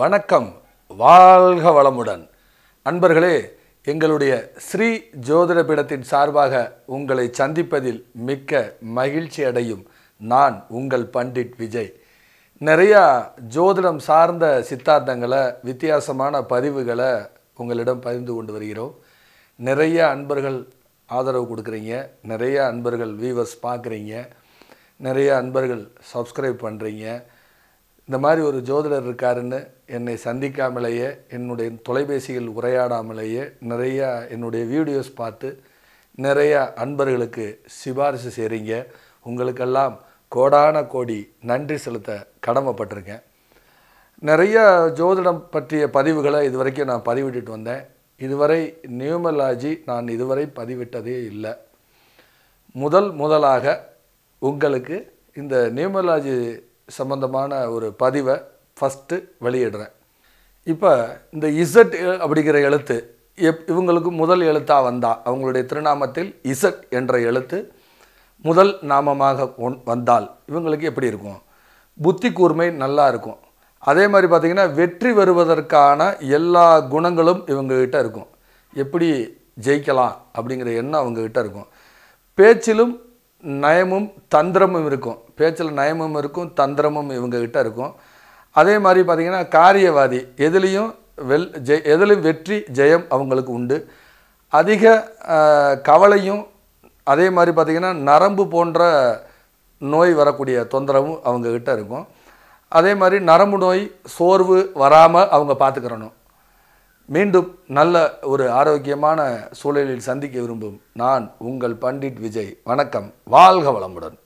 வணக்கம். வாழ்க வளமுடன். அன்பர்களே எங்களுடைய ஸ்ரீ ஜோதிட பீடத்தின் சார்பாக உங்களை சந்திப்பதில் மிக்க மகிழ்ச்சி அடையும் நான் உங்கள் பண்டிட் விஜய். நிறையா ஜோதிடம் சார்ந்த சித்தாந்தங்களை வித்தியாசமான பதிவுகளை உங்களிடம் பகிர்ந்து கொண்டு வருகிறோம். நிறைய அன்பர்கள் ஆதரவு கொடுக்குறீங்க நிறைய அன்பர்கள் வியூவர்ஸ் பார்க்குறீங்க நிறைய அன்பர்கள் சப்ஸ்கிரைப் பண்ணுறீங்க இந்த மாதிரி ஒரு ஜோதிடர் இருக்காருன்னு என்னை சந்திக்காமலேயே என்னுடைய தொலைபேசியில் உரையாடாமலேயே நிறையா என்னுடைய வீடியோஸ் பார்த்து நிறையா அன்பர்களுக்கு சிபாரிசு செய்கிறீங்க உங்களுக்கெல்லாம் கோடான கோடி நன்றி செலுத்த கடமைப்பட்டிருக்கேன். நிறைய ஜோதிடம் பற்றிய பதிவுகளை இதுவரைக்கும் நான் பதிவிட்டுட்டு வந்தேன். இதுவரை நியூமலாஜி நான் இதுவரை பதிவிட்டதே இல்லை. முதல் முதலாக உங்களுக்கு இந்த நியூமலாஜி சம்பந்தமான ஒரு பதிவை ஃபஸ்ட்டு வெளியிடுறேன். இப்போ இந்த இசட் அப்படிங்கிற எழுத்து எப் இவங்களுக்கு முதல் எழுத்தாக வந்தா அவங்களுடைய திருநாமத்தில் இசட் என்ற எழுத்து முதல் நாமமாக ஒன்- வந்தால் இவங்களுக்கு எப்படி இருக்கும்? புத்தி கூர்மை நல்லா இருக்கும். அதே மாதிரி பார்த்திங்கன்னா வெற்றி வருவதற்கான எல்லா குணங்களும் இவங்ககிட்ட இருக்கும். எப்படி ஜெயிக்கலாம் அப்படிங்கிற எண்ணம் அவங்கக்கிட்ட இருக்கும். பேச்சிலும் நயமும் தந்திரமும் இருக்கும். பேச்சில் நயமும் இருக்கும் தந்திரமும் இவங்ககிட்ட இருக்கும். அதே மாதிரி பார்த்திங்கன்னா காரியவாதி எதுலேயும் வெல் ஜெய் எதிலும் வெற்றி ஜெயம் அவங்களுக்கு உண்டு. அதிக கவலையும் அதே மாதிரி பார்த்திங்கன்னா நரம்பு போன்ற நோய் வரக்கூடிய தொந்தரவும் அவங்கக்கிட்ட இருக்கும். அதே மாதிரி நரம்பு நோய் சோர்வு வராமல் அவங்க பார்த்துக்கிறணும். மீண்டும் நல்ல ஒரு ஆரோக்கியமான சூழலில் சந்திக்க விரும்பும் நான் உங்கள் பண்டிட் விஜய். வணக்கம். வாழ்க வளமுடன்.